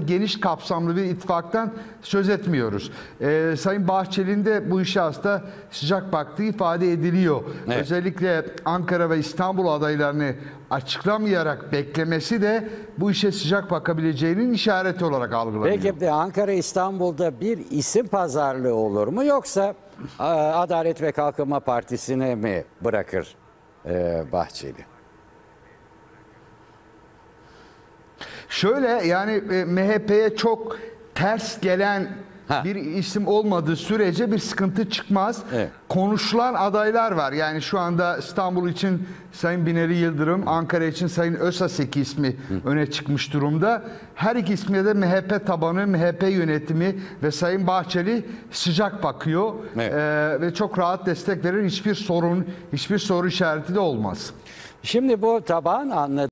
da geniş kapsamlı bir ittifaktan söz etmiyoruz. Ee, Sayın Bahçeli'nin de bu işe aslında sıcak baktığı ifade ediliyor. Evet. Özellikle Ankara ve İstanbul adaylarını açıklamayarak beklemesi de bu işe sıcak bakabileceğinin işareti olarak algılanıyor. Peki de Ankara İstanbul'da bir isim pazarlığı olur mu yoksa a, Adalet ve Kalkınma Partisi'ne mi bırakır e, Bahçeli? Şöyle yani e, MHP'ye çok ters gelen Ha. bir isim olmadığı sürece bir sıkıntı çıkmaz. Evet. Konuşulan adaylar var. Yani şu anda İstanbul için Sayın Binali Yıldırım, Ankara için Sayın Özaseki ismi öne çıkmış durumda. Her iki ismine de MHP tabanı, MHP yönetimi ve Sayın Bahçeli sıcak bakıyor. Evet. Ee, ve çok rahat destek verir. Hiçbir sorun, hiçbir soru işareti de olmaz. Şimdi bu taban anladığım